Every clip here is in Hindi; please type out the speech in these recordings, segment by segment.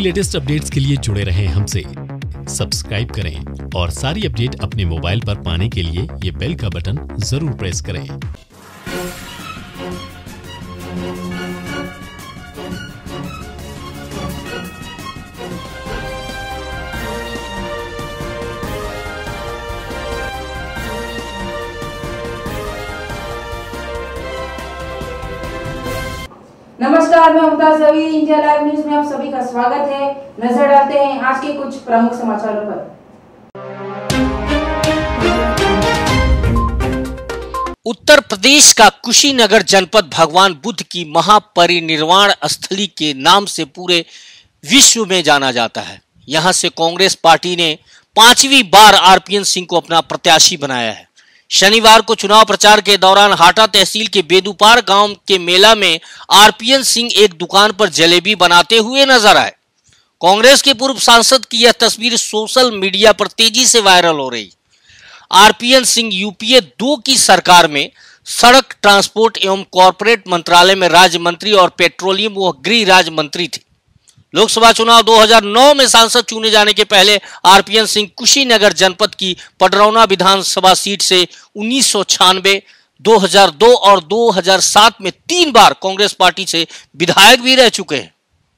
लेटेस्ट अपडेट्स के लिए जुड़े रहें हमसे। सब्सक्राइब करें और सारी अपडेट अपने मोबाइल पर पाने के लिए ये बेल का बटन ज़रूर प्रेस करें। नमस्कार, मैं Mumtaz Ravi India live news में आप सभी का स्वागत है। नज़र डालते हैं आज के कुछ प्रमुख समाचारों पर। उत्तर प्रदेश का कुशीनगर जनपद भगवान बुद्ध की महापरिनिर्वाण स्थली के नाम से पूरे विश्व में जाना जाता है। यहाँ से कांग्रेस पार्टी ने पांचवी बार आरपीएन सिंह को अपना प्रत्याशी बनाया है। शनिवार को चुनाव प्रचार के दौरान हाटा तहसील के बेदुपार गाँव के मेला में आरपीएन सिंह एक दुकान पर जलेबी बनाते हुए नज़र आए। कांग्रेस के पूर्व सांसद की यह तस्वीर सोशल मीडिया पर तेज़ी से वायरल हो रही। आरपीएन सिंह यूपीए दो की सरकार में सड़क ट्रांसपोर्ट एवं कॉरपोरेट मंत्रालय में राज्य मंत्री और पेट्रोलियम व गृह राज्य मंत्री थे। लोकसभा चुनाव 2009 में सांसद चुने जाने के पहले आरपीएन सिंह कुशीनगर जनपद की पडरौना विधानसभा सीट से उन्नीस 2002 और 2007 में तीन बार कांग्रेस पार्टी से विधायक भी रह चुके हैं।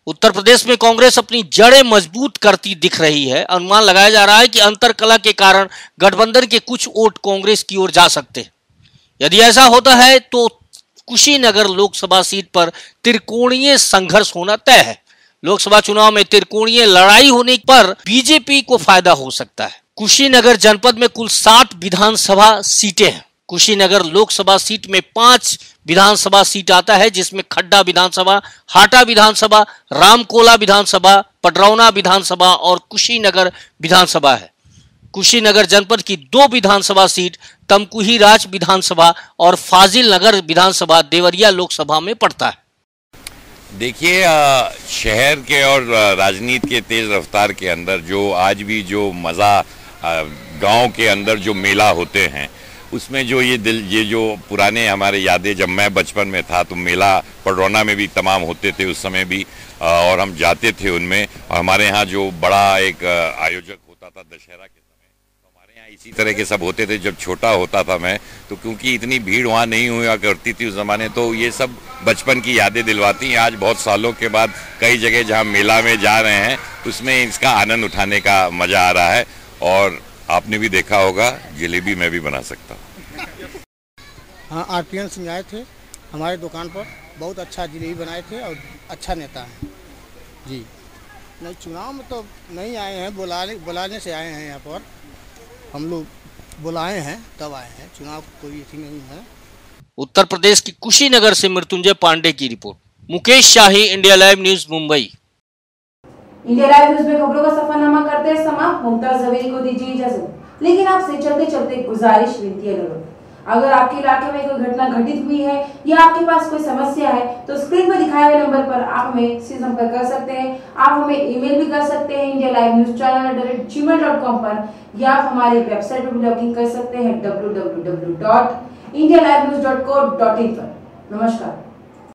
उत्तर प्रदेश में कांग्रेस अपनी जड़ें मज़बूत करती दिख रही है। अनुमान लगाया जा रहा है कि अंतर कला के कारण गठबंधन के कुछ वोट कांग्रेस की ओर जा सकते यदि ऐसा होता है तो कुशीनगर लोकसभा सीट पर त्रिकोणीय संघर्ष होना तय है। लोकसभा चुनाव में त्रिकोणीय लड़ाई होने पर बीजेपी को फ़ायदा हो सकता है। कुशीनगर जनपद में कुल सात विधानसभा सीटें हैं। कुशीनगर लोकसभा सीट में पाँच विधानसभा सीट आता है, जिसमें खड्डा विधानसभा, हाटा विधानसभा, रामकोला विधानसभा, पडरौना विधानसभा और कुशीनगर विधानसभा है। कुशीनगर जनपद की दो विधानसभा सीट तमकुही राज विधानसभा और फाजिल नगर विधानसभा देवरिया लोकसभा में पड़ता है। देखिए शहर के और राजनीति के तेज़ रफ्तार के अंदर जो आज भी जो मज़ा गाँव के अंदर जो मेला होते हैं, उसमें जो ये दिल, ये जो पुराने हमारे यादें जब मैं बचपन में था तो मेला पडरौना में भी तमाम होते थे, उस समय भी और हम जाते थे उनमें। और हमारे यहाँ जो बड़ा एक आयोजक होता था दशहरा के इसी तरह के सब होते थे। जब छोटा होता था मैं तो क्योंकि इतनी भीड़ वहाँ नहीं हुआ करती थी उस ज़माने तो ये सब बचपन की यादें दिलवाती हैं। आज बहुत सालों के बाद कई जगह जहाँ मेला में जा रहे हैं, उसमें इसका आनंद उठाने का मज़ा आ रहा है। और आपने भी देखा होगा, जलेबी मैं भी बना सकता हूँ। हाँ आर पी सिंह आए थे, हमारे दुकान पर बहुत अच्छा जलेबी बनाए थे और अच्छा नेता है। जी। नहीं, चुनाव में तो नहीं आए हैं, बुलाने बुलाने से आए हैं यहाँ पर। हम लोग बुलाए हैं तब आए हैं। चुनाव कोई अथी नहीं है। उत्तर प्रदेश की कुशीनगर से मृत्युंजय पांडे की report. Mukesh Shahi India live news Mumbai. India live news में खबरों का सफरनामा करते हैं समाप्त। मुमताज़ जवेरी को दीजिए इजाज़त। लेकिन आपसे चलते चलते गुजारिश विनती अनुरोध अगर आपके इलाके में कोई घटना घटित हुई है या आपके पास कोई समस्या है तो स्क्रीन पर दिखाए गए नंबर पर आप हमें से संपर्क कर सकते हैं। आप हमें ईमेल भी कर सकते हैं India live news channel at the rate Gmail dot com पर, या आप हमारे वेबसाइट पर भी लॉगिन कर सकते हैं W W W dot India live news dot co dot in पर। नमस्कार।